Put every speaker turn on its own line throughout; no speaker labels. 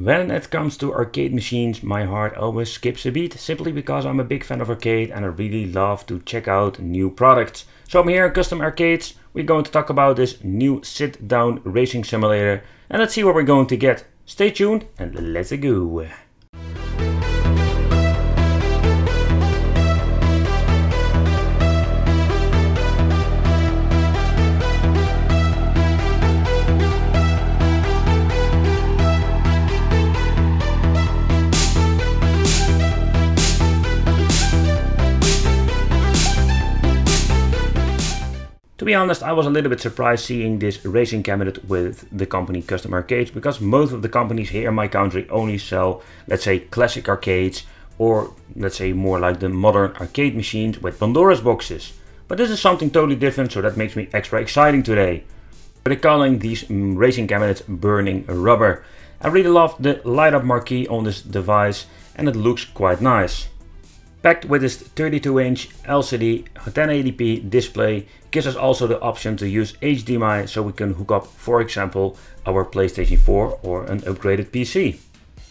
When it comes to arcade machines, my heart always skips a beat, simply because I'm a big fan of arcade and I really love to check out new products. So I'm here at Custom Arcades, we're going to talk about this new sit-down racing simulator and let's see what we're going to get. Stay tuned and let's go. To be honest, I was a little bit surprised seeing this racing cabinet with the company Custom Arcades because most of the companies here in my country only sell, let's say, classic arcades or let's say more like the modern arcade machines with Pandora's boxes. But this is something totally different, so that makes me extra exciting today. They're calling these mm, racing cabinets burning rubber. I really love the light up marquee on this device and it looks quite nice. Packed with this 32 inch LCD 1080p display gives us also the option to use HDMI so we can hook up for example our PlayStation 4 or an upgraded PC.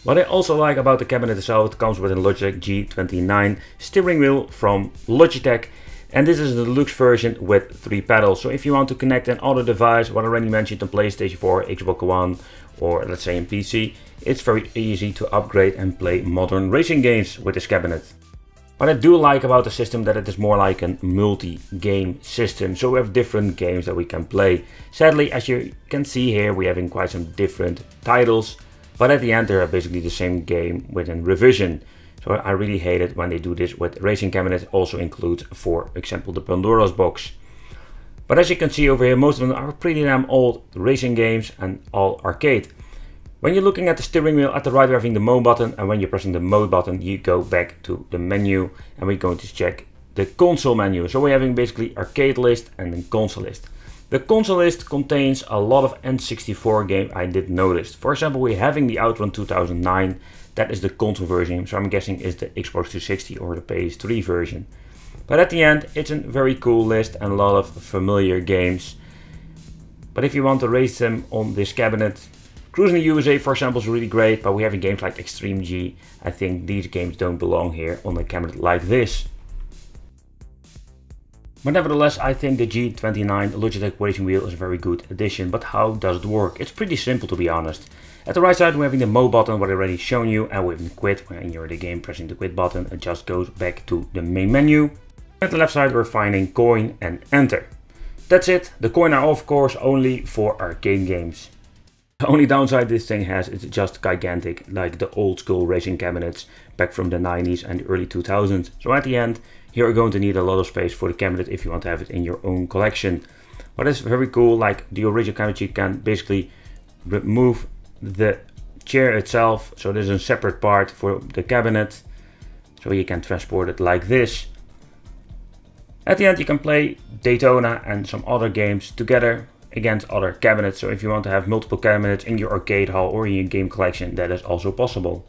What I also like about the cabinet itself, it comes with a Logitech G29 steering wheel from Logitech and this is the deluxe version with three pedals. So if you want to connect an other device, what I already mentioned on PlayStation 4, Xbox One or let's say in PC, it's very easy to upgrade and play modern racing games with this cabinet. What I do like about the system that it is more like a multi-game system, so we have different games that we can play. Sadly, as you can see here, we have in quite some different titles, but at the end they are basically the same game with a revision. So I really hate it when they do this with Racing Cabinet also includes, for example, the Pandora's box. But as you can see over here, most of them are pretty damn old racing games and all arcade. When you're looking at the steering wheel, at the right we're having the mode button and when you're pressing the mode button you go back to the menu and we're going to check the console menu. So we're having basically arcade list and then console list. The console list contains a lot of N64 games I did notice. For example, we're having the Outrun 2009, that is the console version, so I'm guessing is the Xbox 360 or the PS3 version. But at the end, it's a very cool list and a lot of familiar games. But if you want to race them on this cabinet, Cruising the USA, for example, is really great, but we have in games like Extreme G. I think these games don't belong here on a camera like this. But nevertheless, I think the G29 Logitech racing wheel is a very good addition, but how does it work? It's pretty simple to be honest. At the right side we're having the mode button, what I already shown you, and with quit, when you're in the game pressing the quit button, it just goes back to the main menu. At the left side we're finding coin and enter. That's it, the coin are of course only for arcade games. The only downside this thing has is just gigantic, like the old school racing cabinets back from the 90s and early 2000s. So at the end, you're going to need a lot of space for the cabinet if you want to have it in your own collection. But it's very cool, like the original cabinet you can basically remove the chair itself. So there's a separate part for the cabinet. So you can transport it like this. At the end you can play Daytona and some other games together against other cabinets. So if you want to have multiple cabinets in your arcade hall or in your game collection, that is also possible.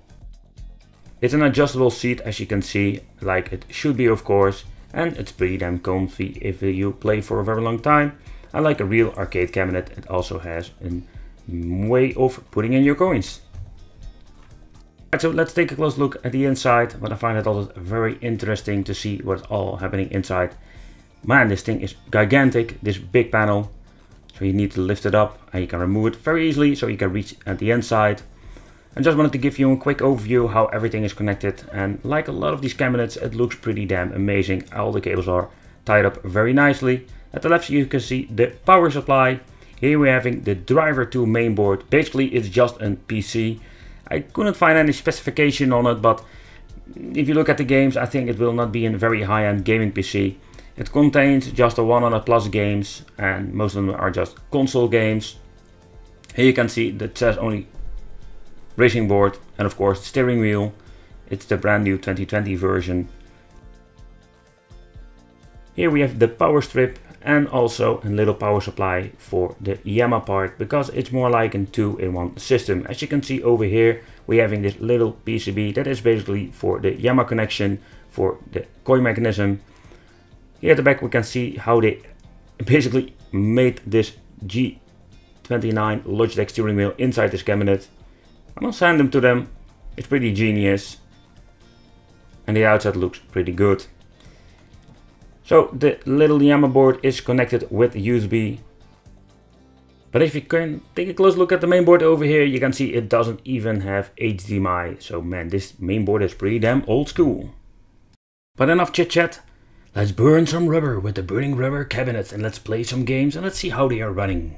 It's an adjustable seat as you can see, like it should be of course, and it's pretty damn comfy if you play for a very long time. And like a real arcade cabinet, it also has a way of putting in your coins. Right, so let's take a close look at the inside, but I find it also very interesting to see what's all happening inside. Man, this thing is gigantic, this big panel, so you need to lift it up and you can remove it very easily so you can reach at the inside. I just wanted to give you a quick overview how everything is connected and like a lot of these cabinets it looks pretty damn amazing. All the cables are tied up very nicely. At the left you can see the power supply. Here we're having the driver to mainboard. Basically it's just a PC. I couldn't find any specification on it but if you look at the games I think it will not be a very high-end gaming PC. It contains just a 100 plus games and most of them are just console games. Here you can see that says only racing board and of course steering wheel. It's the brand new 2020 version. Here we have the power strip and also a little power supply for the JAMMA part because it's more like a two-in-one system. As you can see over here we're having this little PCB that is basically for the JAMMA connection for the coin mechanism here at the back we can see how they basically made this G29 Logitech steering wheel inside this cabinet. I'm gonna send them to them. It's pretty genius. And the outside looks pretty good. So the little JAMMA board is connected with USB. But if you can take a close look at the main board over here, you can see it doesn't even have HDMI. So man, this main board is pretty damn old school. But enough chit chat. Let's burn some rubber with the burning rubber cabinets and let's play some games and let's see how they are running.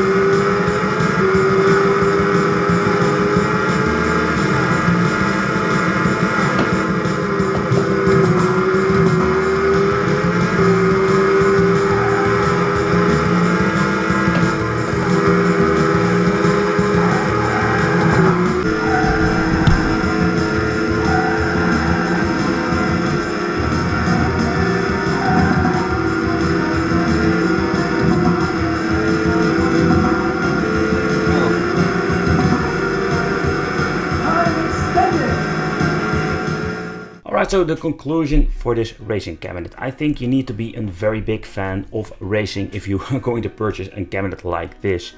So the conclusion for this racing cabinet. I think you need to be a very big fan of racing if you are going to purchase a cabinet like this.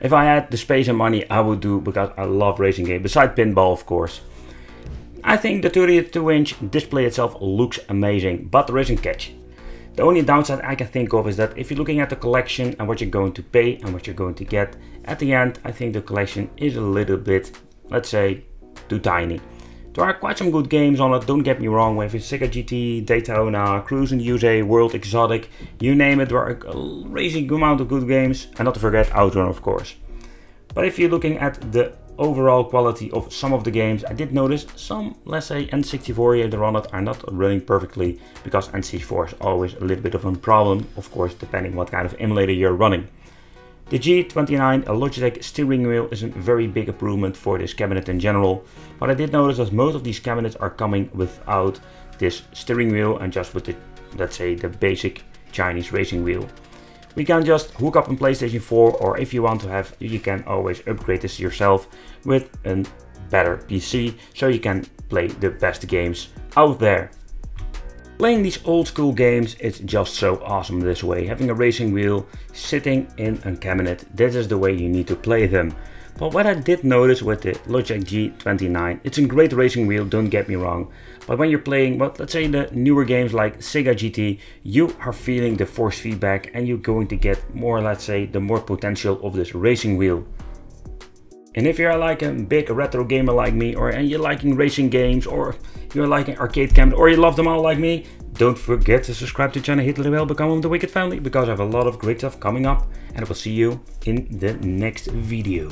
If I had the space and money, I would do because I love racing games, beside pinball of course. I think the 32 inch display itself looks amazing, but there is a catch. The only downside I can think of is that if you're looking at the collection and what you're going to pay and what you're going to get, at the end I think the collection is a little bit, let's say, too tiny. There are quite some good games on it, don't get me wrong, we have Sega GT, Daytona, Cruis'n USA, World Exotic, you name it, there are a racing amount of good games, and not to forget Outrun of course. But if you're looking at the overall quality of some of the games, I did notice some, let's say N64 here on it are not running perfectly because N64 is always a little bit of a problem, of course depending what kind of emulator you're running. The G29 Logitech steering wheel is a very big improvement for this cabinet in general, but I did notice that most of these cabinets are coming without this steering wheel and just with the, let's say, the basic Chinese racing wheel. We can just hook up on PlayStation 4 or if you want to have, you can always upgrade this yourself with a better PC so you can play the best games out there. Playing these old school games is just so awesome this way. Having a racing wheel sitting in a cabinet, this is the way you need to play them. But what I did notice with the Logitech G29, it's a great racing wheel, don't get me wrong. But when you're playing, well, let's say the newer games like Sega GT, you are feeling the force feedback and you're going to get more, let's say, the more potential of this racing wheel. And if you're like a big retro gamer like me, or and you're liking racing games, or you're liking arcade cabinet, or you love them all like me, don't forget to subscribe to the channel, hit the bell, become one of the Wicked family, because I have a lot of great stuff coming up, and I will see you in the next video.